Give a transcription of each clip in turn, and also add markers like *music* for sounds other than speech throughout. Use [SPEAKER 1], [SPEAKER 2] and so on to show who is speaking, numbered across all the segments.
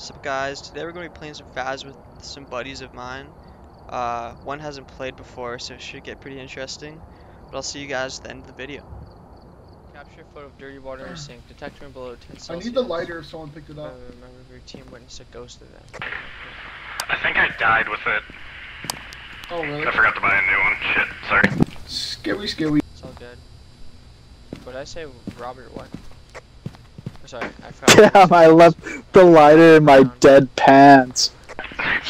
[SPEAKER 1] What's up guys? Today we're going to be playing some Phas with some buddies of mine. Uh, one hasn't played before so it should get pretty interesting. But I'll see you guys at the end of the video. Capture a photo of dirty water in a sink. Detector below 10 Celsius.
[SPEAKER 2] I need the lighter if someone picked it up.
[SPEAKER 1] Remember, remember if your team witnessed a ghost event.
[SPEAKER 3] I think I died with it.
[SPEAKER 2] Oh, really?
[SPEAKER 3] I forgot to buy a new one. Shit, sorry.
[SPEAKER 2] Scary, scary.
[SPEAKER 1] It's all good. What did I say? Robert what? Or Sorry, I forgot. *laughs*
[SPEAKER 4] Damn, I left the lighter in my um, dead pants.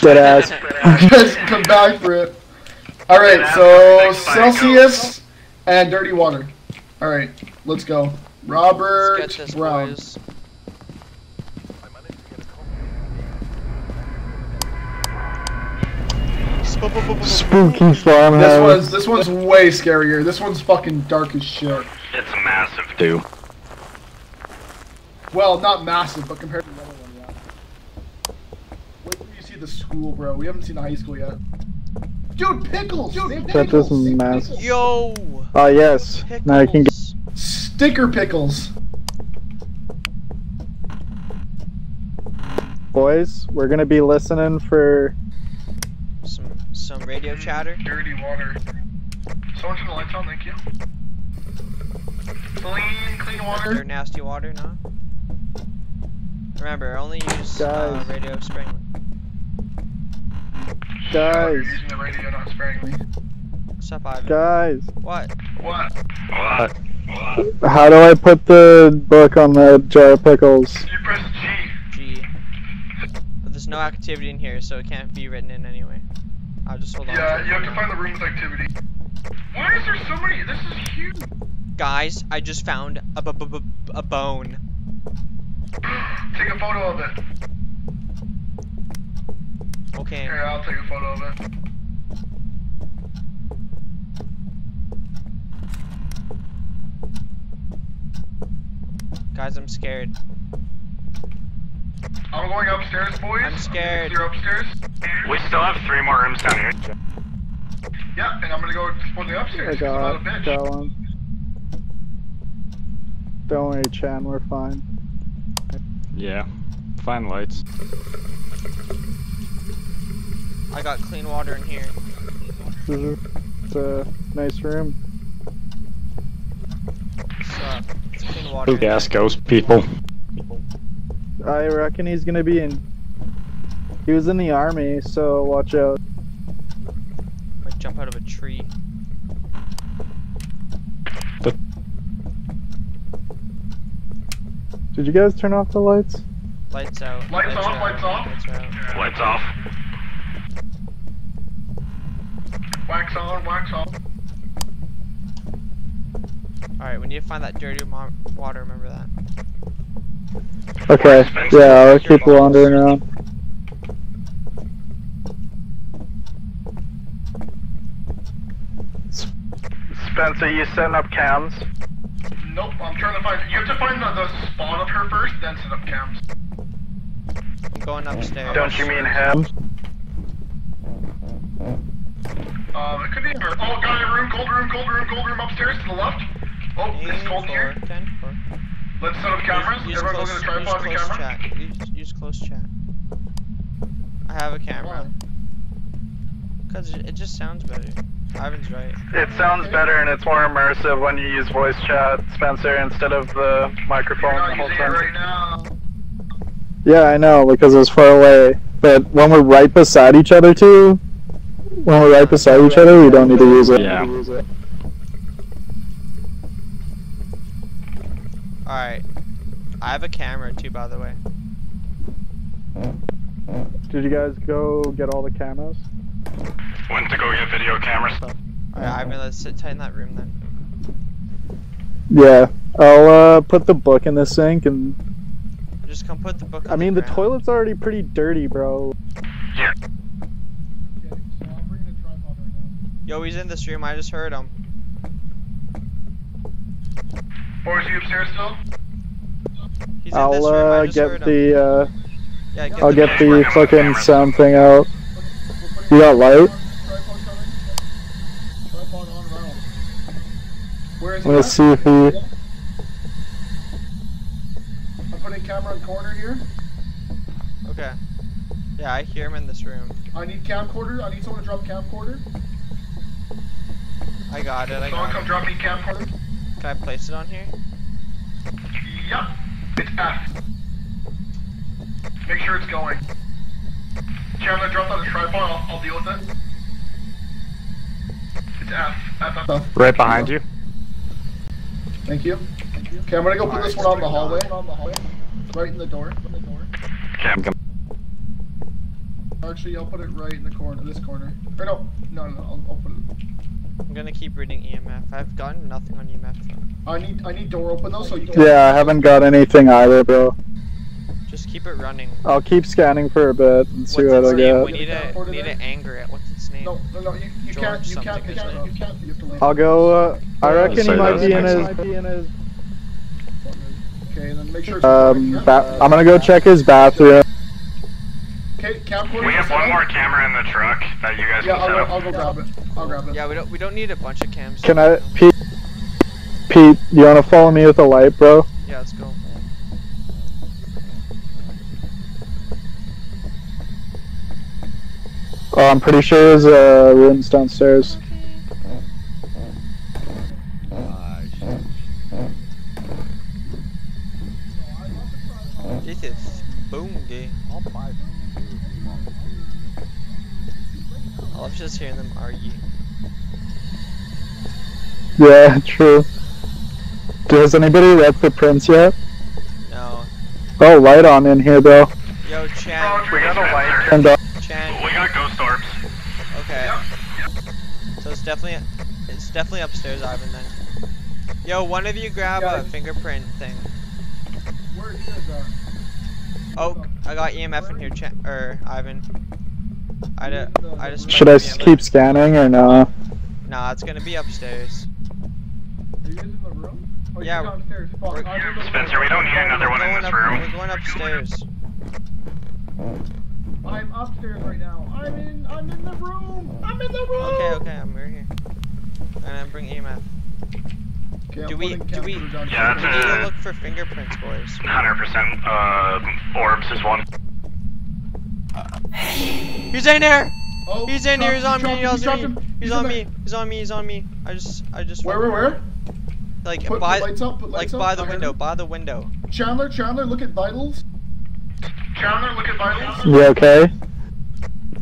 [SPEAKER 4] Dead *laughs* ass.
[SPEAKER 2] Just come back for it. Alright, so Celsius and dirty water. Alright, let's go. Robert
[SPEAKER 1] Let's get this,
[SPEAKER 2] Brown.
[SPEAKER 1] boys.
[SPEAKER 4] Spooky
[SPEAKER 2] This
[SPEAKER 4] farmhouse.
[SPEAKER 2] one's this one's way scarier. This one's fucking dark as shit.
[SPEAKER 3] It's massive, too.
[SPEAKER 2] Well, not massive, but compared to the other one, yeah. Wait till you see the school, bro. We haven't seen the high school yet. Dude, pickles! Dude,
[SPEAKER 4] That
[SPEAKER 2] pickles!
[SPEAKER 4] is massive.
[SPEAKER 1] Yo!
[SPEAKER 4] Oh yes. Now I can get.
[SPEAKER 1] Pickles.
[SPEAKER 2] Sticker pickles.
[SPEAKER 4] Boys, we're gonna be listening for.
[SPEAKER 1] Some some radio mm-hmm. chatter.
[SPEAKER 2] Dirty water. Someone turn the lights on, thank you. Clean, clean
[SPEAKER 1] Or
[SPEAKER 2] water.
[SPEAKER 1] nasty water, no? Remember, only use uh,
[SPEAKER 4] Guys.
[SPEAKER 1] radio sparingly.
[SPEAKER 4] Guys.
[SPEAKER 2] using the radio, not sparingly.
[SPEAKER 1] What's up, Ivan?
[SPEAKER 4] Guys,
[SPEAKER 1] What?
[SPEAKER 2] What?
[SPEAKER 3] What? What?
[SPEAKER 4] how do I put the book on the jar of pickles?
[SPEAKER 2] You press G.
[SPEAKER 1] G. But there's no activity in here, so it can't be written in anyway. I'll just hold on.
[SPEAKER 2] Yeah, you have to find the room with activity. Why is there so many? This is huge.
[SPEAKER 1] Guys, I just found a b b b a bone.
[SPEAKER 2] Take a photo of it.
[SPEAKER 1] Okay.
[SPEAKER 2] Here, I'll take a photo of it.
[SPEAKER 1] Guys, I'm scared.
[SPEAKER 2] I'm going upstairs, boys.
[SPEAKER 1] I'm scared.
[SPEAKER 2] You're upstairs?
[SPEAKER 3] We still have three more rooms down here.
[SPEAKER 2] Yeah, and I'm gonna go explore the
[SPEAKER 4] I
[SPEAKER 2] upstairs. 'cause I'm not a
[SPEAKER 4] got
[SPEAKER 2] bitch.
[SPEAKER 4] Don't worry, Chan, we're fine.
[SPEAKER 5] Yeah. Fine lights.
[SPEAKER 1] I got clean water in here.
[SPEAKER 4] This is it's a nice room.
[SPEAKER 1] It's, uh, it's clean water.
[SPEAKER 5] Two gas ghost people.
[SPEAKER 4] I reckon he's gonna be in. He was in the army, so watch out.
[SPEAKER 1] Like jump out of a tree.
[SPEAKER 4] Did you guys turn off the lights?
[SPEAKER 1] Lights out.
[SPEAKER 2] Lights off,
[SPEAKER 1] out,
[SPEAKER 2] lights off.
[SPEAKER 1] Lights out.
[SPEAKER 3] Lights off.
[SPEAKER 2] Wax on, wax off.
[SPEAKER 1] Alright, we need to find that dirty water, remember that.
[SPEAKER 4] Okay, yeah, I'll keep wandering around.
[SPEAKER 6] Spencer, you setting up cams?
[SPEAKER 2] Nope, I'm trying to find. You have to find the, the spawn of her first, then set up cams.
[SPEAKER 1] I'm going upstairs.
[SPEAKER 6] Don't you mean Heb?
[SPEAKER 2] Um, it could be her. Oh, guy room, cold room, cold room, cold room upstairs to the left. Oh, it's
[SPEAKER 1] Ten
[SPEAKER 2] cold
[SPEAKER 1] floor,
[SPEAKER 2] here.
[SPEAKER 1] ten floor.
[SPEAKER 2] Let's set up cameras.
[SPEAKER 1] Use, use
[SPEAKER 2] Everyone
[SPEAKER 1] close,
[SPEAKER 2] look at the
[SPEAKER 1] use
[SPEAKER 2] tripod and the
[SPEAKER 1] close
[SPEAKER 2] camera.
[SPEAKER 1] chat. Use, use close chat. I have a camera. Cause it it just sounds better. Ivan's right.
[SPEAKER 6] It sounds better and it's more immersive when you use voice chat, Spencer, instead of the
[SPEAKER 2] You're
[SPEAKER 6] microphone
[SPEAKER 2] not
[SPEAKER 6] the whole
[SPEAKER 2] using it
[SPEAKER 6] time.
[SPEAKER 2] right now.
[SPEAKER 4] Yeah, I know because it was far away. But when we're right beside each other, too, when we're right beside each other, we don't need to use it.
[SPEAKER 5] Yeah.
[SPEAKER 1] Alright. I have a camera too, by the way.
[SPEAKER 4] Did you guys go get all the cameras?
[SPEAKER 3] Went to go get video cameras.
[SPEAKER 1] Alright, Ivan, let's sit tight in that room then.
[SPEAKER 4] Yeah, I'll uh, put the book in the sink, and
[SPEAKER 1] Just come put the book on
[SPEAKER 4] I mean the
[SPEAKER 1] ground.
[SPEAKER 4] toilet's already pretty dirty, bro.
[SPEAKER 3] Yeah.
[SPEAKER 2] Okay, so I'm bringing a tripod right now.
[SPEAKER 1] Yo, he's in this room. I just heard him.
[SPEAKER 2] Or is he upstairs still?
[SPEAKER 1] He's in
[SPEAKER 4] I'll
[SPEAKER 1] this room. I
[SPEAKER 4] uh,
[SPEAKER 1] just
[SPEAKER 4] get
[SPEAKER 1] heard him.
[SPEAKER 4] the uh,
[SPEAKER 1] Yeah, get
[SPEAKER 4] I'll
[SPEAKER 1] the
[SPEAKER 4] get the fucking sound thing out. You got light?
[SPEAKER 2] Tripod coming. Tripod on round. Where is he?
[SPEAKER 4] Let's
[SPEAKER 2] at?
[SPEAKER 4] see if he.
[SPEAKER 2] I'm putting camera in corner here.
[SPEAKER 1] Okay. Yeah, I hear him in this room.
[SPEAKER 2] I need camcorder. I need someone to drop camcorder.
[SPEAKER 1] I got it. I
[SPEAKER 6] Someone
[SPEAKER 1] got
[SPEAKER 6] come
[SPEAKER 1] it.
[SPEAKER 6] drop me camcorder.
[SPEAKER 1] Can I place it on here?
[SPEAKER 6] Yup. It's F. Make sure it's going. Chandler, drop that a tripod. I'll, I'll deal with it. It's F. F, F, F.
[SPEAKER 5] Right behind you.
[SPEAKER 2] Thank you. Okay, I'm gonna go put this one on the hallway. Right in the door. In the door.
[SPEAKER 5] Okay, I'm gonna.
[SPEAKER 2] Actually, I'll put it right in the corner. This corner. Or no, no, no. I'll, I'll put it.
[SPEAKER 1] I'm gonna keep reading EMF. I've gotten nothing on EMF though.
[SPEAKER 2] I need I need door open though, so you can.
[SPEAKER 4] Yeah, I haven't got anything either, bro.
[SPEAKER 1] Just keep it running.
[SPEAKER 4] I'll keep scanning for a bit and see
[SPEAKER 1] What's
[SPEAKER 4] what I
[SPEAKER 1] its name? We need to we need to anger it. What's its name?
[SPEAKER 2] No, no, no. You, you
[SPEAKER 1] George
[SPEAKER 2] can't. You can't. You can't. You can't. You have to leave.
[SPEAKER 4] I'll go. Uh, I reckon he
[SPEAKER 5] Sorry,
[SPEAKER 4] might be in his.
[SPEAKER 5] next
[SPEAKER 2] Okay, and then make sure.
[SPEAKER 4] Um,
[SPEAKER 2] right.
[SPEAKER 4] I'm gonna go check his bathroom.
[SPEAKER 2] Okay.
[SPEAKER 3] We have one more camera in the truck that you guys
[SPEAKER 2] Yeah,
[SPEAKER 3] can
[SPEAKER 2] I'll
[SPEAKER 3] set
[SPEAKER 2] go,
[SPEAKER 3] up.
[SPEAKER 2] I'll go grab it. I'll grab it.
[SPEAKER 1] Yeah, we don't we don't need a bunch of cams.
[SPEAKER 4] Can I. Pete? Pete, you wanna follow me with a light, bro?
[SPEAKER 1] Yeah, let's go.
[SPEAKER 4] Oh, I'm pretty sure there's uh, rooms downstairs.
[SPEAKER 1] This is boongy. I love just hearing them argue.
[SPEAKER 4] Yeah, true. Does anybody rep the Prince yet?
[SPEAKER 1] No.
[SPEAKER 4] Oh, light on in here, bro.
[SPEAKER 1] Yo, Chan.
[SPEAKER 3] Oh, we got a light.
[SPEAKER 4] Turned off.
[SPEAKER 1] Chan.
[SPEAKER 3] We got ghost orbs.
[SPEAKER 1] Okay. Yep. So it's definitely it's definitely upstairs, Ivan. Then. Yo, one of you grab
[SPEAKER 2] Yeah.
[SPEAKER 1] a fingerprint thing.
[SPEAKER 2] Where is that?
[SPEAKER 1] Oh, I got EMF in here, Chan or Ivan. I I just.
[SPEAKER 4] Should I
[SPEAKER 1] EMF.
[SPEAKER 4] keep scanning or no?
[SPEAKER 1] Nah, it's gonna be upstairs.
[SPEAKER 2] Are you guys in the room? Oh,
[SPEAKER 1] Yeah,
[SPEAKER 2] you're downstairs. Fuck,
[SPEAKER 1] we're-
[SPEAKER 2] I'm in the room.
[SPEAKER 3] Spencer, we don't need another one in this
[SPEAKER 1] up,
[SPEAKER 3] room.
[SPEAKER 1] We're going upstairs.
[SPEAKER 2] I'm upstairs right now. I'm in. I'm in the room. I'm in the room.
[SPEAKER 1] Okay, okay, I'm right here. And I bring EMF.
[SPEAKER 2] Okay, I'm
[SPEAKER 1] Do we- do we-
[SPEAKER 2] camcorder down
[SPEAKER 3] Yeah,
[SPEAKER 1] We
[SPEAKER 3] that's
[SPEAKER 1] need to look for fingerprints, boys.
[SPEAKER 3] 100% uh, orbs is one.
[SPEAKER 1] He's in there!
[SPEAKER 2] Oh,
[SPEAKER 1] He's in here, he's on me, he's on me. He's on me, he's on me, he's on me. I just, I just.
[SPEAKER 2] Where, where, where?
[SPEAKER 1] Like,
[SPEAKER 2] Put,
[SPEAKER 1] by,
[SPEAKER 2] put lights up. Put
[SPEAKER 1] like
[SPEAKER 2] lights up.
[SPEAKER 1] by the window, by the window.
[SPEAKER 2] Chandler, Chandler, look at vitals.
[SPEAKER 6] Chandler, look at vitals.
[SPEAKER 4] You okay?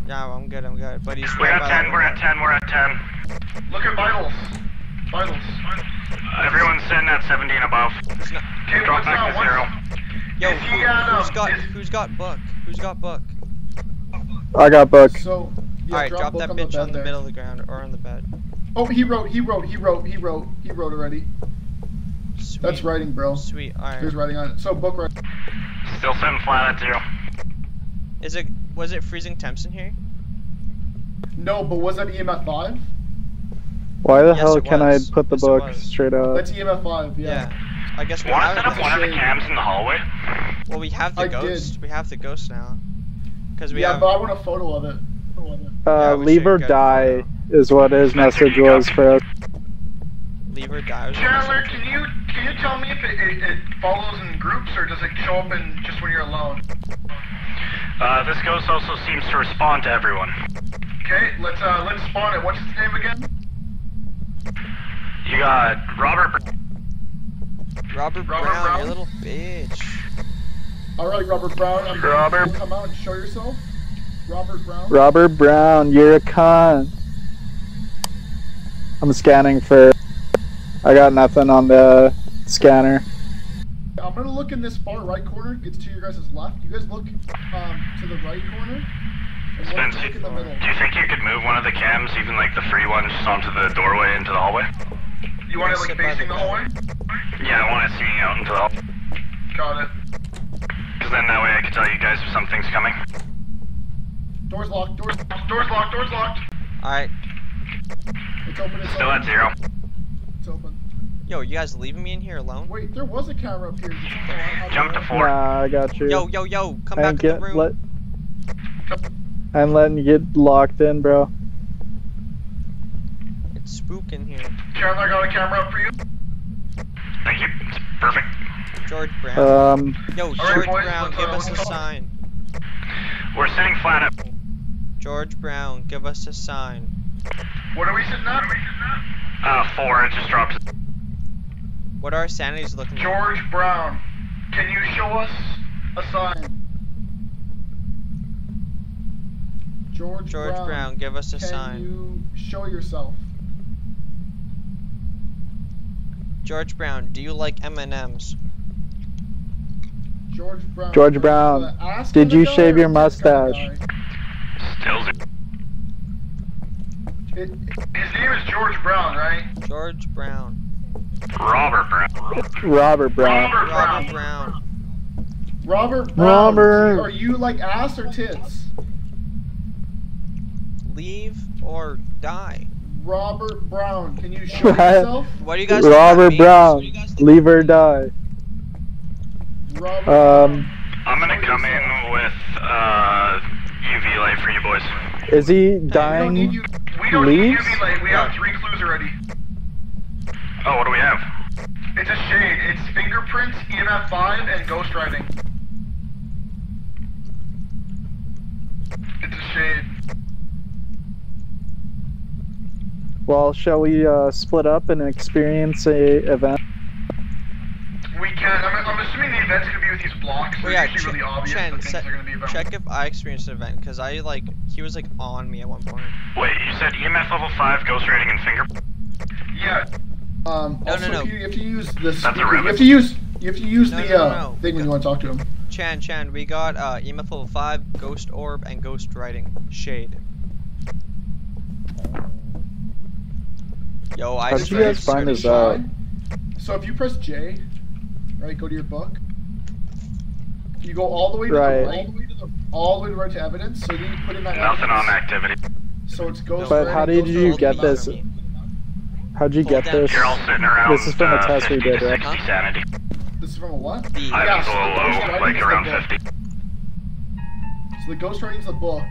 [SPEAKER 1] Yeah, I'm good, I'm good. But he's
[SPEAKER 3] We're at 10,
[SPEAKER 1] the
[SPEAKER 3] we're at 10, we're at 10.
[SPEAKER 6] Look at vitals. Vitals.
[SPEAKER 3] Everyone's sitting at 70 and above.
[SPEAKER 1] He's not-
[SPEAKER 6] Okay,
[SPEAKER 3] Drop
[SPEAKER 6] what's
[SPEAKER 3] back
[SPEAKER 6] that?
[SPEAKER 3] to zero.
[SPEAKER 1] Yo,
[SPEAKER 6] Is he
[SPEAKER 1] who,
[SPEAKER 6] at,
[SPEAKER 1] has
[SPEAKER 6] um,
[SPEAKER 1] got,
[SPEAKER 6] is-
[SPEAKER 1] who's got book? Who's got book?
[SPEAKER 4] I got book.
[SPEAKER 2] So, yeah,
[SPEAKER 1] Alright, drop
[SPEAKER 2] book
[SPEAKER 1] that
[SPEAKER 2] on
[SPEAKER 1] bitch
[SPEAKER 2] the
[SPEAKER 1] on the
[SPEAKER 2] there.
[SPEAKER 1] middle of the ground or on the bed.
[SPEAKER 2] Oh, he wrote. He wrote. He wrote. He wrote. He wrote already.
[SPEAKER 1] Sweet.
[SPEAKER 2] That's writing, bro.
[SPEAKER 1] Sweet,
[SPEAKER 2] There's
[SPEAKER 1] alright.
[SPEAKER 2] writing on it. So book right.
[SPEAKER 3] Still sitting flat at zero.
[SPEAKER 1] Is it, was it freezing temps in here?
[SPEAKER 2] No, but was that EMF five?
[SPEAKER 4] Why the
[SPEAKER 1] Yes,
[SPEAKER 4] hell can
[SPEAKER 1] was.
[SPEAKER 4] I put the
[SPEAKER 1] Yes,
[SPEAKER 4] book straight up?
[SPEAKER 2] That's EMF five. Yeah.
[SPEAKER 1] Yeah. I guess we
[SPEAKER 3] Want to
[SPEAKER 1] have
[SPEAKER 3] set up one of the cams in the hallway?
[SPEAKER 1] Well, we have the
[SPEAKER 2] I did.
[SPEAKER 1] ghost. We have the ghost now. Cause we
[SPEAKER 2] yeah,
[SPEAKER 1] have.
[SPEAKER 2] but I want a photo of it. Photo of it.
[SPEAKER 4] Uh,
[SPEAKER 1] we
[SPEAKER 4] leave or die
[SPEAKER 1] the
[SPEAKER 4] is what his message was for us.
[SPEAKER 1] Leave or die.
[SPEAKER 6] Chandler, can you can you tell me if it, it, it follows in groups or does it show up in just when you're alone?
[SPEAKER 3] Uh, this ghost also seems to respond to everyone.
[SPEAKER 6] Okay, let's uh let's spawn it. What's his name again?
[SPEAKER 3] You got Robert. Br-
[SPEAKER 1] Robert,
[SPEAKER 6] Robert
[SPEAKER 1] Brown,
[SPEAKER 6] Brown?
[SPEAKER 1] you little bitch.
[SPEAKER 2] All right, Robert Brown. I'm
[SPEAKER 3] Robert.
[SPEAKER 2] Come out and show yourself. Robert Brown.
[SPEAKER 4] Robert Brown, you're a cunt. I'm scanning for. I got nothing on the scanner.
[SPEAKER 2] I'm gonna look in this far right corner. It's to your guys' left. You guys look um, to the right corner. And
[SPEAKER 3] Spence,
[SPEAKER 2] look in the middle.
[SPEAKER 3] do you think you could move one of the cams, even like the free one, just onto the doorway into the hallway?
[SPEAKER 6] You want it like
[SPEAKER 1] Sit by
[SPEAKER 6] facing
[SPEAKER 1] the
[SPEAKER 6] the hallway?
[SPEAKER 3] Yeah, I want it seeing out into the hallway.
[SPEAKER 6] Got it.
[SPEAKER 3] Because then that way I can tell you guys if something's coming.
[SPEAKER 2] Doors locked. Doors.
[SPEAKER 6] Doors locked. Doors locked.
[SPEAKER 1] Alright.
[SPEAKER 2] It's open. It's
[SPEAKER 3] Still
[SPEAKER 2] open.
[SPEAKER 3] at zero.
[SPEAKER 2] It's open.
[SPEAKER 1] Yo, you guys leaving me in here alone?
[SPEAKER 2] Wait, there was a camera up here. Did someone go out- out
[SPEAKER 3] Jump to four.
[SPEAKER 4] Nah, I got you.
[SPEAKER 1] Yo, yo, yo, come
[SPEAKER 4] I'm
[SPEAKER 1] back in the
[SPEAKER 4] get
[SPEAKER 1] room.
[SPEAKER 4] let. I'm letting you get locked in, bro.
[SPEAKER 1] It's spook in here.
[SPEAKER 6] Chandler, I got a camera up for you.
[SPEAKER 3] Thank you. Perfect.
[SPEAKER 1] George Brown.
[SPEAKER 4] Um,
[SPEAKER 1] yo,
[SPEAKER 6] alright,
[SPEAKER 1] George
[SPEAKER 6] boys,
[SPEAKER 1] Brown, give
[SPEAKER 6] uh,
[SPEAKER 1] us a
[SPEAKER 6] let's
[SPEAKER 1] sign.
[SPEAKER 3] We're sitting flat at.
[SPEAKER 1] George Brown, give us a sign.
[SPEAKER 6] What are we sitting at?
[SPEAKER 3] Uh, four. It just dropped.
[SPEAKER 1] What are our sanities looking like?
[SPEAKER 6] George Brown, can you show us a sign?
[SPEAKER 2] George,
[SPEAKER 1] George Brown, give us a
[SPEAKER 2] can
[SPEAKER 1] sign.
[SPEAKER 2] you show yourself?
[SPEAKER 1] George Brown, do you like M&Ms?
[SPEAKER 2] George Brown.
[SPEAKER 4] George Brown, did you shave your mustache?
[SPEAKER 2] guy?
[SPEAKER 3] Still.
[SPEAKER 2] It,
[SPEAKER 6] His name is George Brown, right?
[SPEAKER 1] George Brown.
[SPEAKER 3] Robert Brown.
[SPEAKER 4] Robert Brown.
[SPEAKER 6] Robert
[SPEAKER 1] Robert
[SPEAKER 6] Brown.
[SPEAKER 1] Brown.
[SPEAKER 2] Robert Brown.
[SPEAKER 4] Robert.
[SPEAKER 2] Are you like ass or tits?
[SPEAKER 1] Leave or die.
[SPEAKER 2] Robert Brown, can you show
[SPEAKER 4] What?
[SPEAKER 2] yourself?
[SPEAKER 1] What do you guys think that
[SPEAKER 4] Robert? Brown,
[SPEAKER 1] What do you guys think
[SPEAKER 4] leave or die.
[SPEAKER 2] Robert
[SPEAKER 4] Um,
[SPEAKER 3] I'm gonna come in with uh UV light for you boys.
[SPEAKER 4] is he
[SPEAKER 2] we don't need
[SPEAKER 4] dying?
[SPEAKER 2] You.
[SPEAKER 6] We don't need
[SPEAKER 4] Leaves?
[SPEAKER 6] UV light. We have three clues already.
[SPEAKER 3] Oh, what do we have?
[SPEAKER 6] It's a shade. It's fingerprints, EMF 5, and ghost writing. It's a shade.
[SPEAKER 4] Well, shall we uh, split up and experience a event?
[SPEAKER 6] We. I'm, I'm assuming the event's gonna be with these blocks. They're
[SPEAKER 1] yeah,
[SPEAKER 6] usually
[SPEAKER 1] Ch-
[SPEAKER 6] really obvious.
[SPEAKER 1] Chen,
[SPEAKER 6] the things are gonna be
[SPEAKER 1] check if I experienced an event, because I, like, he was, like, on me at one point.
[SPEAKER 3] Wait, you said EMF level five, ghost writing, and finger.
[SPEAKER 6] Yeah.
[SPEAKER 2] Um,
[SPEAKER 1] No,
[SPEAKER 2] also,
[SPEAKER 1] no, no.
[SPEAKER 2] If you, you have to use the
[SPEAKER 3] That's a
[SPEAKER 2] speaker. You
[SPEAKER 3] ribbon.
[SPEAKER 2] have to use. You have to use
[SPEAKER 1] No,
[SPEAKER 2] the
[SPEAKER 1] no, no,
[SPEAKER 2] uh,
[SPEAKER 1] no.
[SPEAKER 2] thing when you want to talk to him.
[SPEAKER 1] Chan, Chan, we got uh, EMF level 5, Ghost Orb, and Ghost Writing. Shade. Yo, I
[SPEAKER 4] How'd
[SPEAKER 1] just
[SPEAKER 4] you guys find this out?
[SPEAKER 2] So if you press J, right, go to your book. You go all the way to
[SPEAKER 4] Right.
[SPEAKER 2] the right, all the way to the, all the way to right to evidence. So then you put in that
[SPEAKER 3] Nothing on activity.
[SPEAKER 2] So it's ghost.
[SPEAKER 4] But how did
[SPEAKER 2] ghost
[SPEAKER 4] you get this? How'd you
[SPEAKER 1] Hold
[SPEAKER 4] get this?
[SPEAKER 3] You're all sitting around.
[SPEAKER 4] This is from the
[SPEAKER 3] uh,
[SPEAKER 4] test we did, right?
[SPEAKER 1] Huh?
[SPEAKER 3] sanity.
[SPEAKER 2] This is from a what?
[SPEAKER 1] B.
[SPEAKER 3] I
[SPEAKER 2] Yeah, so
[SPEAKER 3] little
[SPEAKER 2] the ghost
[SPEAKER 3] low,
[SPEAKER 2] writing
[SPEAKER 3] like
[SPEAKER 2] is the
[SPEAKER 3] around 50.
[SPEAKER 2] So the ghost writing is the book.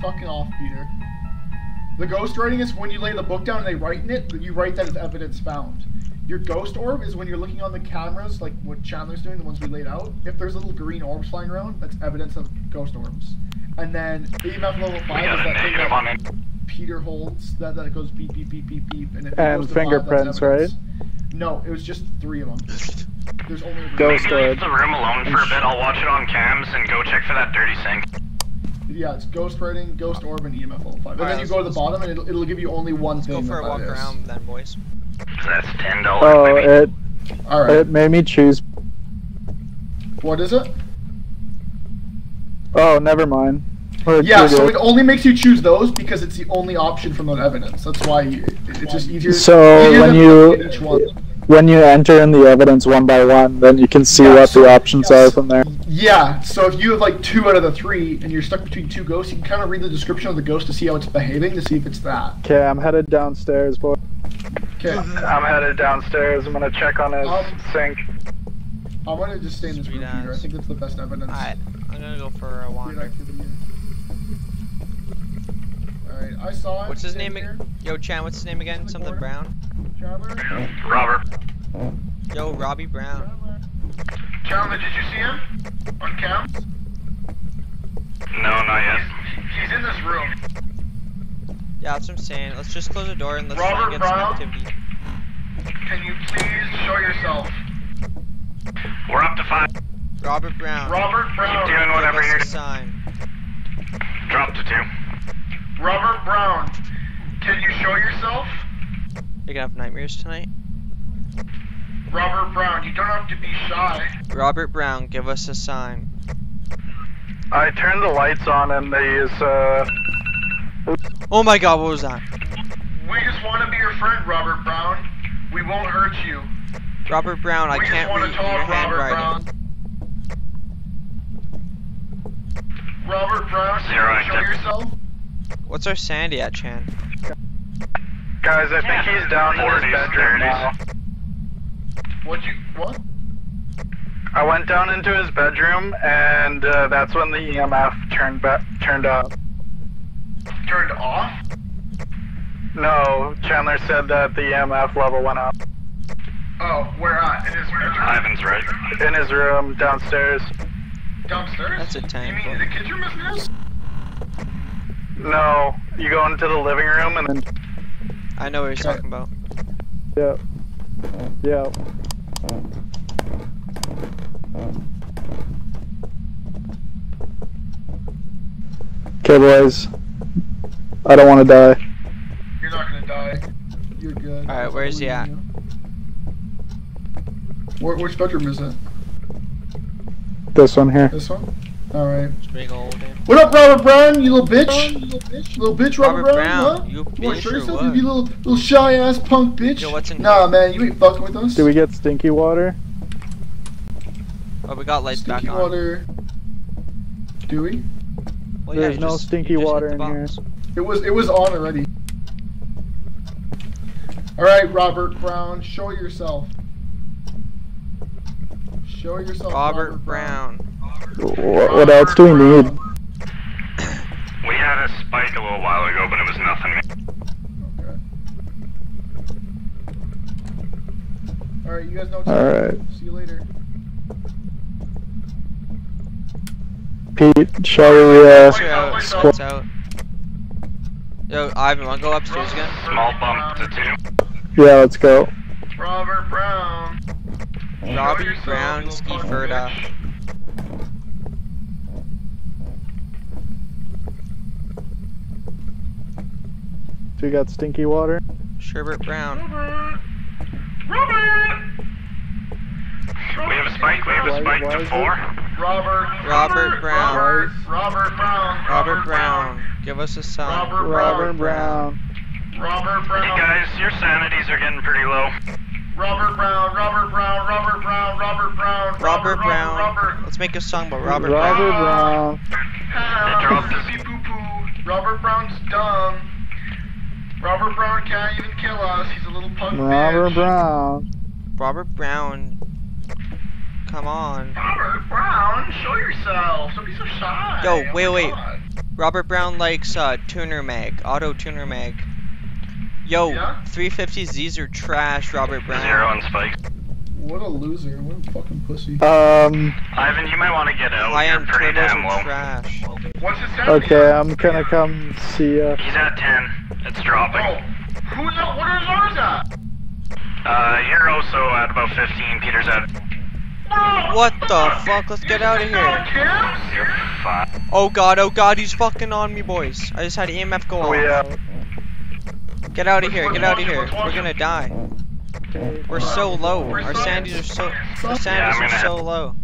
[SPEAKER 2] Fucking off, Peter. The ghost writing is when you lay the book down and they write in it, you write that as evidence found. Your ghost orb is when you're looking on the cameras, like what Chandler's doing, the ones we laid out. If there's little green orbs flying around, that's evidence of ghost orbs. And then EMF level 5 is that thing
[SPEAKER 3] negative on
[SPEAKER 2] that. Peter holds, that, that goes beep, beep, beep, beep, beep. And, if it
[SPEAKER 4] And
[SPEAKER 2] goes to
[SPEAKER 4] fingerprints,
[SPEAKER 2] five, that's evidence. No, it was just three of them. There's only a
[SPEAKER 4] Ghost
[SPEAKER 3] Maybe
[SPEAKER 4] orb.
[SPEAKER 3] leave the room alone for a bit. I'll watch it on cams and go check for that dirty sink.
[SPEAKER 2] Yeah, it's ghost writing, ghost orb, and EMF level 5. And
[SPEAKER 1] Alright,
[SPEAKER 2] then you go to the bottom and it'll, it'll give you only one
[SPEAKER 1] Let's
[SPEAKER 2] thing.
[SPEAKER 1] go for a walk
[SPEAKER 2] that is.
[SPEAKER 1] around then, boys.
[SPEAKER 3] So that's ten dollars.
[SPEAKER 4] Oh,
[SPEAKER 3] maybe.
[SPEAKER 4] it
[SPEAKER 2] Alright.
[SPEAKER 4] it made me choose.
[SPEAKER 2] What is it?
[SPEAKER 4] Oh, never mind. We're-
[SPEAKER 2] Yeah,
[SPEAKER 4] we're
[SPEAKER 2] so it only makes you choose those because it's the only option from that evidence. That's why you, it's just easier.
[SPEAKER 4] So
[SPEAKER 2] easier
[SPEAKER 4] when you
[SPEAKER 2] look at each one.
[SPEAKER 4] when you enter in the evidence one by one, then you can see
[SPEAKER 2] Yeah,
[SPEAKER 4] what
[SPEAKER 2] so-
[SPEAKER 4] the options
[SPEAKER 2] yes.
[SPEAKER 4] are from there.
[SPEAKER 2] Yeah, so if you have like two out of the three and you're stuck between two ghosts, you can kind of read the description of the ghost to see how it's behaving to see if it's that.
[SPEAKER 4] Okay, I'm headed downstairs, boy.
[SPEAKER 2] Okay,
[SPEAKER 4] I'm headed downstairs. I'm gonna check on his
[SPEAKER 2] Um,
[SPEAKER 4] sink.
[SPEAKER 2] I'm gonna just stay in this room,
[SPEAKER 1] Sweet
[SPEAKER 2] Peter. I think it's the best evidence.
[SPEAKER 1] Alright, I'm gonna go for a
[SPEAKER 2] Great
[SPEAKER 1] wander.
[SPEAKER 2] Alright, I saw it.
[SPEAKER 1] What's his name?
[SPEAKER 2] here.
[SPEAKER 1] ag- Yo, Chan, what's his name again? Something Brown?
[SPEAKER 2] Chandler?
[SPEAKER 3] Robert.
[SPEAKER 1] Yo, Robbie Brown.
[SPEAKER 2] Chandler.
[SPEAKER 6] Chandler, did you see him? On cams?
[SPEAKER 3] No, not yet.
[SPEAKER 6] He's, he's in this room.
[SPEAKER 1] Yeah, that's what I'm saying. Let's just close the door and let's try
[SPEAKER 6] Robert
[SPEAKER 1] and get some
[SPEAKER 6] Brown?
[SPEAKER 1] activity.
[SPEAKER 6] Can you please show yourself?
[SPEAKER 3] We're up to five.
[SPEAKER 1] Robert Brown.
[SPEAKER 6] Robert Brown.
[SPEAKER 3] Keep
[SPEAKER 1] doing
[SPEAKER 3] whatever you're.
[SPEAKER 1] a sign.
[SPEAKER 3] Drop to two.
[SPEAKER 6] Robert Brown. Can you show yourself?
[SPEAKER 1] You're gonna have nightmares tonight?
[SPEAKER 6] Robert Brown, you don't have to be shy.
[SPEAKER 1] Robert Brown, give us a sign.
[SPEAKER 4] I turned the lights on and these uh
[SPEAKER 1] Oh my god, what was that?
[SPEAKER 6] We just want to be your friend, Robert Brown. We won't hurt you.
[SPEAKER 1] Robert Brown, I can't
[SPEAKER 6] just want
[SPEAKER 1] read
[SPEAKER 6] to
[SPEAKER 1] your
[SPEAKER 6] talk, Robert
[SPEAKER 1] handwriting.
[SPEAKER 6] Brown. Robert Brown, can
[SPEAKER 3] Zero
[SPEAKER 6] you show yourself?
[SPEAKER 1] What's our sanity at, Chan?
[SPEAKER 4] guys, I think he's down in his bedroom
[SPEAKER 3] 30s.
[SPEAKER 4] now.
[SPEAKER 6] What you what?
[SPEAKER 4] I went down into his bedroom and uh, that's when the EMF turned back turned up.
[SPEAKER 6] Turned off?
[SPEAKER 4] No, Chandler said that the EMF level went up
[SPEAKER 6] Oh, where at? In his bedroom.
[SPEAKER 3] Ivan's right.
[SPEAKER 4] in his room downstairs.
[SPEAKER 6] Downstairs?
[SPEAKER 1] That's a
[SPEAKER 6] You
[SPEAKER 1] tank.
[SPEAKER 6] mean the kids room is there?
[SPEAKER 3] No, you go into the living room and then...
[SPEAKER 1] I know what he's talking about.
[SPEAKER 4] Yeah. Yeah. Okay, boys. I don't want to die.
[SPEAKER 6] You're not gonna die.
[SPEAKER 2] You're good.
[SPEAKER 1] Alright, where's he at?
[SPEAKER 2] Where, which bedroom is it?
[SPEAKER 4] This one here.
[SPEAKER 2] This one? Alright.
[SPEAKER 1] Big old.
[SPEAKER 2] What up, Robert Brown, you little bitch? You Little bitch, Robert,
[SPEAKER 1] Robert
[SPEAKER 2] Brown,
[SPEAKER 1] Brown,
[SPEAKER 2] huh?
[SPEAKER 1] you
[SPEAKER 2] You wanna show yourself,
[SPEAKER 1] what?
[SPEAKER 2] you little, little shy ass punk bitch?
[SPEAKER 1] Yo, what's in
[SPEAKER 2] nah,
[SPEAKER 1] here?
[SPEAKER 2] man, you ain't fucking with us.
[SPEAKER 4] Do we get stinky water?
[SPEAKER 1] Oh, we got lights
[SPEAKER 2] Stinky
[SPEAKER 1] back on.
[SPEAKER 2] Stinky water. Do we?
[SPEAKER 1] Well,
[SPEAKER 4] There's
[SPEAKER 1] you
[SPEAKER 4] no
[SPEAKER 1] just-
[SPEAKER 4] stinky
[SPEAKER 1] you just hit
[SPEAKER 4] water
[SPEAKER 1] the
[SPEAKER 4] in here.
[SPEAKER 1] Box.
[SPEAKER 2] It was it was on already. Alright, Robert Brown, show yourself. Show yourself.
[SPEAKER 1] Robert Brown.
[SPEAKER 4] Wh- What else do we need? *coughs*
[SPEAKER 3] we had a spike a little while ago, but it was nothing.
[SPEAKER 2] Okay. Alright, you guys know what to
[SPEAKER 4] Alright.
[SPEAKER 2] do. See you later.
[SPEAKER 4] Pete, shall we, uh,
[SPEAKER 1] Lights out,
[SPEAKER 4] squ-
[SPEAKER 1] lights out. Yo, Ivan, wanna go upstairs again?
[SPEAKER 3] Small bump to two.
[SPEAKER 4] yeah, let's go.
[SPEAKER 6] Robert Brown. Show
[SPEAKER 1] Robbie
[SPEAKER 6] yourself,
[SPEAKER 1] Brown,
[SPEAKER 6] you
[SPEAKER 1] Ski
[SPEAKER 6] fucking
[SPEAKER 1] Ferda.
[SPEAKER 6] bitch.
[SPEAKER 4] Do we got stinky water?
[SPEAKER 1] Sherbert Brown.
[SPEAKER 6] Robert. Robert.
[SPEAKER 3] We have a spike. We have a spike to four.
[SPEAKER 6] Robert.
[SPEAKER 1] Robert Brown.
[SPEAKER 6] Robert. Robert Brown.
[SPEAKER 1] Robert Brown. Give us a sign.
[SPEAKER 6] Robert
[SPEAKER 4] Robert
[SPEAKER 1] Brown.
[SPEAKER 4] Brown.
[SPEAKER 6] Robert
[SPEAKER 3] Hey guys, your sanities are getting pretty low.
[SPEAKER 6] Robert Brown. Robert Brown. Robert Brown. Robert Brown.
[SPEAKER 1] Robert Brown.
[SPEAKER 6] Robert.
[SPEAKER 1] Let's make a song about Robert
[SPEAKER 4] Robert
[SPEAKER 1] Brown.
[SPEAKER 4] Brown.
[SPEAKER 6] Ah,
[SPEAKER 3] dropped it.
[SPEAKER 6] poo poo. Robert Brown's dumb. Robert Brown can't even kill us. He's a little punk
[SPEAKER 4] Robert
[SPEAKER 6] bitch.
[SPEAKER 4] Brown.
[SPEAKER 1] Robert Brown. Come on.
[SPEAKER 6] Robert Brown, show yourself. Don't be so shy.
[SPEAKER 1] Yo,
[SPEAKER 6] Oh
[SPEAKER 1] wait,
[SPEAKER 6] my
[SPEAKER 1] wait.
[SPEAKER 6] God.
[SPEAKER 1] Robert Brown likes uh, tuner mag, auto tuner mag. Yo,
[SPEAKER 6] Yeah?
[SPEAKER 1] 350Zs are trash, Robert Brown.
[SPEAKER 3] Zero
[SPEAKER 1] Brown.
[SPEAKER 3] and spikes.
[SPEAKER 2] What a loser. What a fucking pussy.
[SPEAKER 4] Um,
[SPEAKER 3] Ivan, you might want to get out.
[SPEAKER 1] High
[SPEAKER 3] You're pretty
[SPEAKER 1] turbos
[SPEAKER 3] damn low.
[SPEAKER 1] trash.
[SPEAKER 6] What's his sanity?
[SPEAKER 4] okay, I'm gonna come see ya.
[SPEAKER 3] He's at 10. It's dropping.
[SPEAKER 6] Oh, who's up? What is ours at?
[SPEAKER 3] Uh, you're also at about 15. Peter's at.
[SPEAKER 1] What the fuck? Let's get out of here. Oh god, oh god, he's fucking on me, boys. I just had EMF go
[SPEAKER 3] Oh,
[SPEAKER 1] off. Get out of here, get out of here. We're gonna die. We're so low. Our sanities are so our sanities
[SPEAKER 3] I'm
[SPEAKER 1] are so low.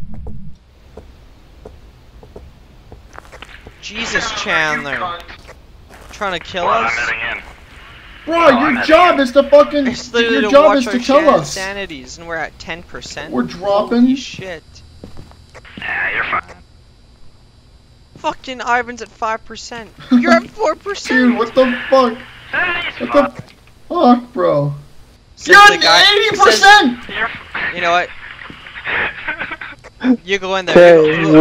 [SPEAKER 1] Jesus Chandler. Trying to kill us?
[SPEAKER 3] Heading in.
[SPEAKER 2] Bro,
[SPEAKER 3] I'm
[SPEAKER 2] your job is to fucking. Your job is to tell
[SPEAKER 1] shan-
[SPEAKER 2] us.
[SPEAKER 1] sanities and we're at 10%.
[SPEAKER 2] We're dropping.
[SPEAKER 1] Holy shit.
[SPEAKER 3] Nah, you're fine.
[SPEAKER 1] Fucking Ivan's at 5%. You're at 4. *laughs*
[SPEAKER 2] Dude, what the fuck? What
[SPEAKER 3] fine.
[SPEAKER 2] the fuck, bro?
[SPEAKER 1] Says
[SPEAKER 2] You're
[SPEAKER 1] the guy-
[SPEAKER 2] eighty percent.
[SPEAKER 3] You're
[SPEAKER 1] know what? *laughs* You go in there.
[SPEAKER 4] Okay, wow,
[SPEAKER 1] you go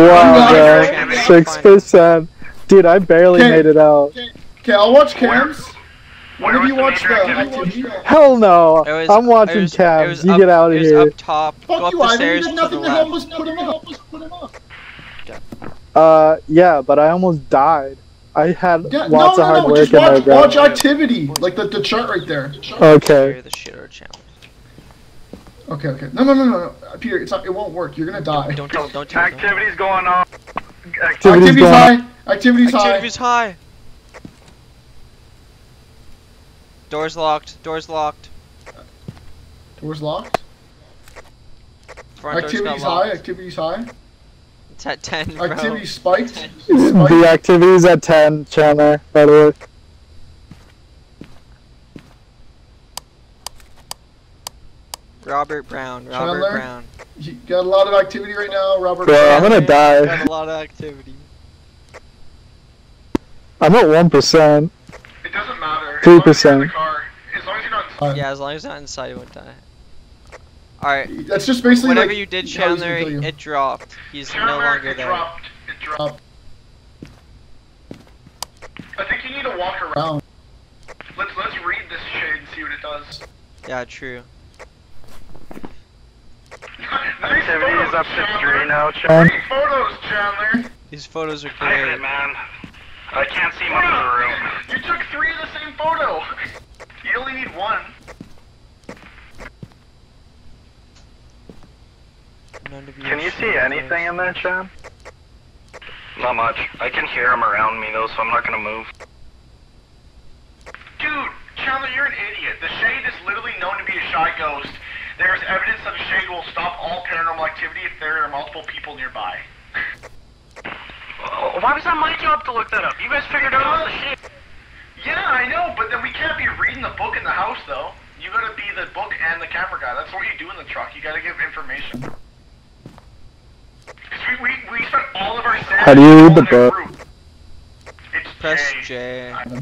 [SPEAKER 1] in there,
[SPEAKER 2] man.
[SPEAKER 1] Chandler,
[SPEAKER 4] Six percent. Dude, I barely
[SPEAKER 2] Okay.
[SPEAKER 4] made it out.
[SPEAKER 2] Okay, I'll watch cams.
[SPEAKER 3] Where
[SPEAKER 2] When have you
[SPEAKER 3] the
[SPEAKER 2] watched the?
[SPEAKER 4] Hell no.
[SPEAKER 1] Was-
[SPEAKER 4] I'm watching
[SPEAKER 1] was- it
[SPEAKER 4] You
[SPEAKER 1] up-
[SPEAKER 4] get out of
[SPEAKER 1] it was
[SPEAKER 4] here.
[SPEAKER 1] up top. go up
[SPEAKER 2] you,
[SPEAKER 1] the
[SPEAKER 2] Ivan. You
[SPEAKER 1] stairs
[SPEAKER 2] did
[SPEAKER 1] to the
[SPEAKER 2] nothing to help us put him up. Put him up.
[SPEAKER 4] Uh, yeah, but I almost died. I had
[SPEAKER 2] Yeah,
[SPEAKER 4] lots
[SPEAKER 2] no,
[SPEAKER 4] of hard
[SPEAKER 2] no.
[SPEAKER 4] work in my
[SPEAKER 2] watch, watch activity, like the, the chart right there.
[SPEAKER 4] Okay.
[SPEAKER 1] Clear the shit out challenge.
[SPEAKER 2] Okay, okay. No, no, no, no, no. Peter, it's not. It won't work. You're gonna die.
[SPEAKER 1] Don't tell. Don't tell. don't-
[SPEAKER 3] Activity's going on.
[SPEAKER 4] Activity's
[SPEAKER 2] Activity's
[SPEAKER 4] going
[SPEAKER 2] high. Activity's high.
[SPEAKER 1] Activity's high. Doors locked. Doors locked.
[SPEAKER 2] Doors locked.
[SPEAKER 1] Front doors got
[SPEAKER 2] Activity's high.
[SPEAKER 1] locked.
[SPEAKER 2] Activity's high.
[SPEAKER 1] It's at 10, bro.
[SPEAKER 2] Activity spiked. *laughs*
[SPEAKER 4] The
[SPEAKER 2] Spiked.
[SPEAKER 4] activity's at 10, Chandler, by the way.
[SPEAKER 1] Robert Brown. Robert
[SPEAKER 2] Chandler?
[SPEAKER 1] Brown.
[SPEAKER 2] You got a lot of activity right now, Robert.
[SPEAKER 4] Bro, I'm gonna
[SPEAKER 1] Got
[SPEAKER 4] die.
[SPEAKER 1] a lot of activity.
[SPEAKER 4] I'm at 1%.
[SPEAKER 6] It doesn't matter.
[SPEAKER 4] Three
[SPEAKER 6] As long as you're in
[SPEAKER 4] percent.
[SPEAKER 6] As long as you're not.
[SPEAKER 2] Fine.
[SPEAKER 1] Yeah, as long as it's not inside, you won't die. Alright.
[SPEAKER 2] That's just basically
[SPEAKER 1] Whatever
[SPEAKER 2] like
[SPEAKER 1] you did,
[SPEAKER 2] how he's gonna
[SPEAKER 1] Chandler,
[SPEAKER 2] you.
[SPEAKER 1] it dropped. He's no longer
[SPEAKER 6] it
[SPEAKER 1] there.
[SPEAKER 6] dropped. It dropped. I think you need to walk around.
[SPEAKER 2] Round.
[SPEAKER 6] Let's let's read this shade and see what it does.
[SPEAKER 1] Yeah, true. *laughs*
[SPEAKER 6] nice
[SPEAKER 3] Activity is
[SPEAKER 6] photo,
[SPEAKER 3] up to three now.
[SPEAKER 4] Um,
[SPEAKER 6] Great photos, Chandler.
[SPEAKER 1] These photos are
[SPEAKER 3] I
[SPEAKER 1] great.
[SPEAKER 3] it, man. I can't see much of the room.
[SPEAKER 6] You took three of the same photo. You only need one.
[SPEAKER 1] None of
[SPEAKER 3] Can you see anything in there, Chad? Not much. I can hear him around me though, so I'm not gonna move.
[SPEAKER 6] Dude, Chandler, you're an idiot. The Shade is literally known to be a shy ghost. There is evidence that the Shade will stop all paranormal activity if there are multiple people nearby.
[SPEAKER 3] Why was that my job to look that up? You guys figured out all the shit.
[SPEAKER 6] Yeah, I know, but then we can't be reading the book in the house, though. You gotta be the book and the camera guy. That's what you do in the truck. You gotta give information. 'Cause we, we, we spent all of our
[SPEAKER 4] How do you read the book?
[SPEAKER 6] It's
[SPEAKER 1] Press
[SPEAKER 6] J.
[SPEAKER 1] J.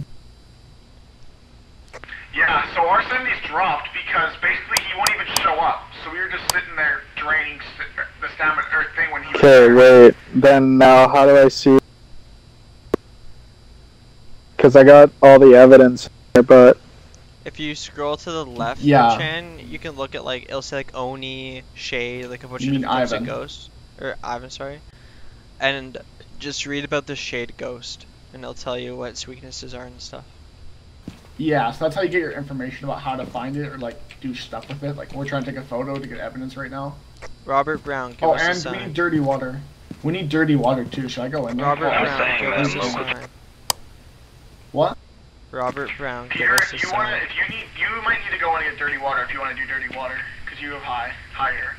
[SPEAKER 6] Yeah, so our Cindy's dropped because basically he won't even show up. So we were just sitting there draining st- the stamina or thing when he was
[SPEAKER 4] Okay, wait. Then now, how do I see? Because I got all the evidence, here, but
[SPEAKER 1] If you scroll to the left,
[SPEAKER 2] Yeah.
[SPEAKER 1] Chan, you can look at like it'll say like Oni, Shade, like a bunch
[SPEAKER 2] You
[SPEAKER 1] of
[SPEAKER 2] mean
[SPEAKER 1] different
[SPEAKER 2] Ivan.
[SPEAKER 1] ghosts, or Ivan, sorry, and just read about the Shade ghost, and it'll tell you what its weaknesses are and stuff.
[SPEAKER 2] Yeah, so that's how you get your information about how to find it or like do stuff with it. Like we're trying to take a photo to get evidence right now.
[SPEAKER 1] Robert Brown, give
[SPEAKER 2] Oh,
[SPEAKER 1] us a
[SPEAKER 2] and we need dirty water. We need dirty water too. Should I go in there?
[SPEAKER 1] Robert
[SPEAKER 3] I
[SPEAKER 1] Brown, give us a sign.
[SPEAKER 2] What?
[SPEAKER 1] Robert Brown, give
[SPEAKER 6] Peter,
[SPEAKER 1] us a
[SPEAKER 6] if you wanna, if you need, you might need to go in and get dirty water if you want to do dirty water, because you have high, higher.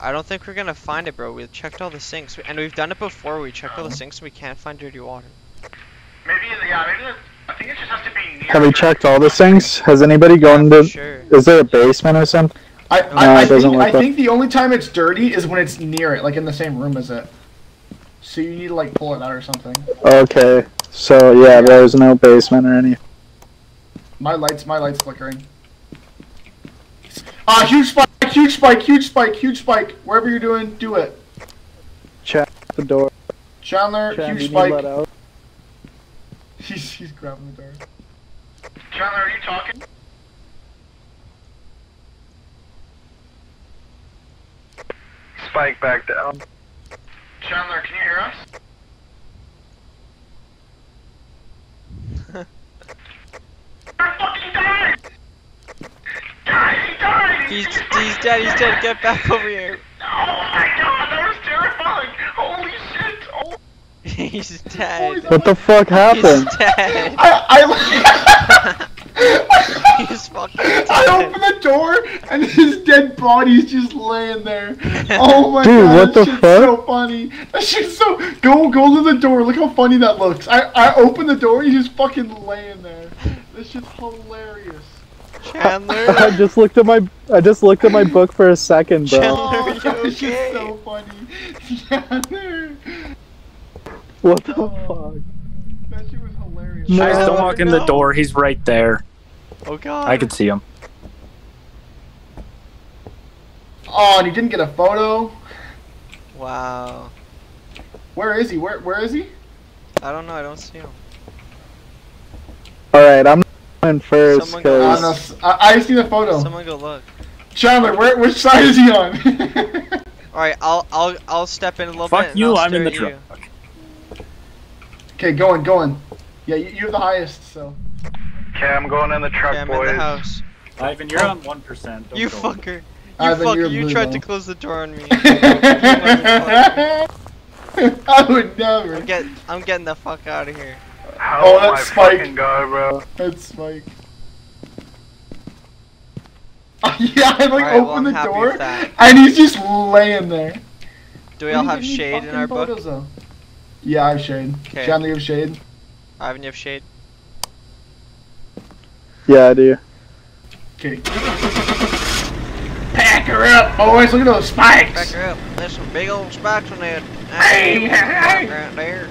[SPEAKER 1] I don't think we're gonna find it, bro. We checked all the sinks, and we've done it before. We checked all the sinks, and we can't find dirty water.
[SPEAKER 6] Maybe, yeah, maybe. That, I think it just has to be near.
[SPEAKER 4] have we checked all the sinks? Has anybody gone
[SPEAKER 1] Yeah,
[SPEAKER 4] to?
[SPEAKER 1] for sure.
[SPEAKER 4] Is there a basement or something?
[SPEAKER 2] I,
[SPEAKER 1] No,
[SPEAKER 2] I, I think,
[SPEAKER 4] look
[SPEAKER 2] I think the only time it's dirty is when it's near it, like in the same room as it. So you need to like pull it out or something.
[SPEAKER 4] Okay, so yeah, there's no basement or any.
[SPEAKER 2] My lights, my lights flickering. Ah, huge spike, huge spike, huge spike, huge spike. Wherever you're doing, do it.
[SPEAKER 4] Check the door.
[SPEAKER 2] Chandler,
[SPEAKER 4] Chan,
[SPEAKER 2] huge
[SPEAKER 4] you need let
[SPEAKER 2] spike.
[SPEAKER 4] out. *laughs*
[SPEAKER 2] He's, he's grabbing the door.
[SPEAKER 6] Chandler, are you talking?
[SPEAKER 3] Spike back down.
[SPEAKER 6] Chandler, can you hear us? I fucking died! Guys!
[SPEAKER 1] He's he's dead. He's dead. Get back over here.
[SPEAKER 6] Oh my god, that was terrifying! Holy shit! Oh,
[SPEAKER 1] he's dead.
[SPEAKER 4] What the fuck happened?
[SPEAKER 1] He's
[SPEAKER 4] happened?
[SPEAKER 1] dead.
[SPEAKER 2] I, I, *laughs*
[SPEAKER 1] He's fucking
[SPEAKER 2] I opened the door and his dead body's just laying there. Oh my
[SPEAKER 4] Dude,
[SPEAKER 2] god,
[SPEAKER 4] what
[SPEAKER 2] that
[SPEAKER 4] the
[SPEAKER 2] shit's
[SPEAKER 4] fuck?
[SPEAKER 2] so funny. That shit's so go go to the door. Look how funny that looks. I I open the door, he's just fucking laying there. This shit's hilarious.
[SPEAKER 1] Chandler.
[SPEAKER 4] I just looked at my I just looked at my book for a second, bro.
[SPEAKER 1] Chandler.
[SPEAKER 2] Oh,
[SPEAKER 1] you
[SPEAKER 2] that shit's
[SPEAKER 1] okay?
[SPEAKER 2] so funny. Chandler.
[SPEAKER 4] What the
[SPEAKER 2] Oh.
[SPEAKER 4] fuck?
[SPEAKER 2] That shit was hilarious.
[SPEAKER 4] No.
[SPEAKER 7] Guys, don't walk in the door. He's right there.
[SPEAKER 1] Oh god.
[SPEAKER 7] I can see him.
[SPEAKER 2] Oh, and he didn't get a photo.
[SPEAKER 1] Wow.
[SPEAKER 2] Where is he? Where where is he?
[SPEAKER 1] I don't know. I don't see him.
[SPEAKER 4] All right, I'm in first
[SPEAKER 2] I,
[SPEAKER 4] because.
[SPEAKER 2] I, I see the photo.
[SPEAKER 1] Someone go look.
[SPEAKER 2] Chandler, where which side is he on? *laughs*
[SPEAKER 1] All right. I'll I'll I'll step in a little bit.
[SPEAKER 7] Fuck you,
[SPEAKER 1] I'll
[SPEAKER 7] I'm in the
[SPEAKER 1] at
[SPEAKER 7] truck.
[SPEAKER 1] you.
[SPEAKER 2] okay, going, going. Yeah, you, you have the highest, so.
[SPEAKER 3] Okay, I'm going in the truck,
[SPEAKER 1] Okay, I'm
[SPEAKER 3] boys.
[SPEAKER 1] in the house.
[SPEAKER 7] Ivan, you're on one percent.
[SPEAKER 1] You fucker. You
[SPEAKER 2] Ivan,
[SPEAKER 1] fucker. You tried
[SPEAKER 2] though.
[SPEAKER 1] to close the door on me. *laughs*
[SPEAKER 2] I would never.
[SPEAKER 1] I'm get I'm getting the fuck out of here.
[SPEAKER 3] How
[SPEAKER 2] Oh, that's Spike.
[SPEAKER 3] fucking god, bro.
[SPEAKER 2] That's Spike. *laughs* yeah, I like
[SPEAKER 1] Alright, well,
[SPEAKER 2] open
[SPEAKER 1] I'm
[SPEAKER 2] the door, and he's just laying there.
[SPEAKER 1] Do we all have shade in
[SPEAKER 2] fucking
[SPEAKER 1] our book?
[SPEAKER 2] photos, though? Yeah, I have shade.
[SPEAKER 1] 'Kay.
[SPEAKER 2] Chandler, you have shade.
[SPEAKER 1] Ivan, you have shade.
[SPEAKER 4] yeah, I do.
[SPEAKER 2] Okay. Pack her up, boys. Look at those spikes.
[SPEAKER 1] Back her up. There's some big old spikes on that.
[SPEAKER 2] Hey, hey, hey.
[SPEAKER 1] Right there.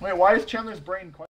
[SPEAKER 2] Wait, why is Chandler's brain quite?